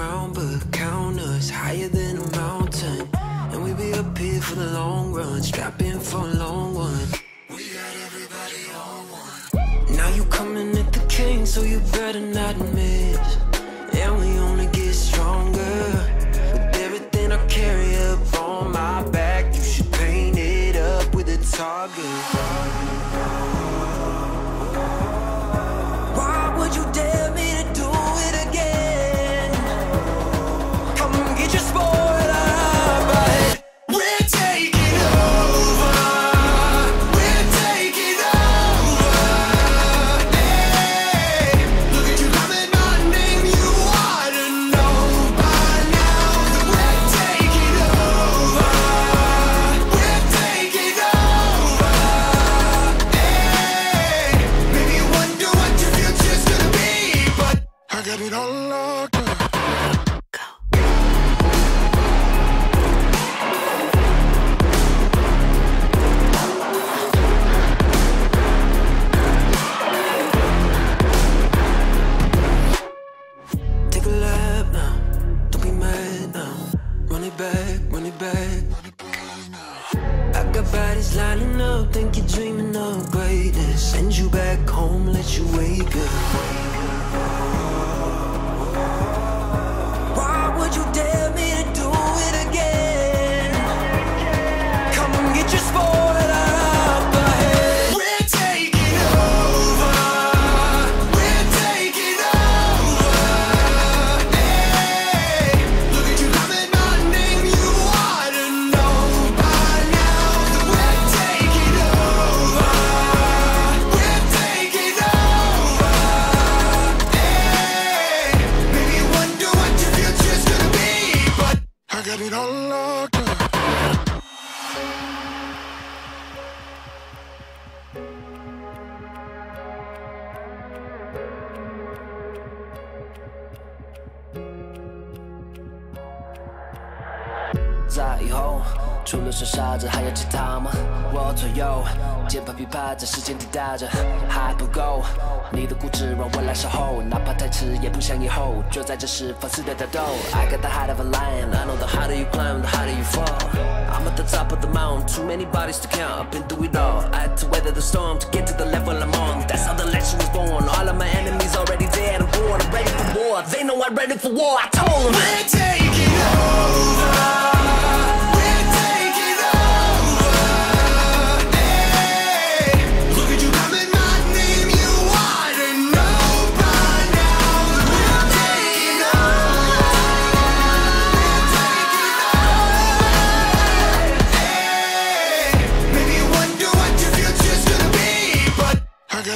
crown, but count us higher than a mountain. And we be up here for the long run, strapping for a long one. We got everybody on one. Now you coming at the king, so you better not miss. And we only get stronger with everything I carry up on my back. You should paint it up with a target. I got bodies lining up, think you're dreaming of greatness. Send you back home, let you wake up. Got it all locked up. Zai ho. 除了是傻子，还有其他吗？我左右，键盘噼啪在时间滴答着，还不够。你的固执让我来守候，哪怕太迟也不想以后。就在这时放肆的打斗。I got the heart of a lion, I know the harder you climb, the harder you fall. I'm at the top of the mountain, too many bodies to count. I've been through it all. I had to weather the storm to get to the level I'm on. That's how the legend was born. All of my enemies already dead. I'm born, I'm ready for war. They know I'm ready for war. I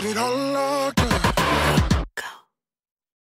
it all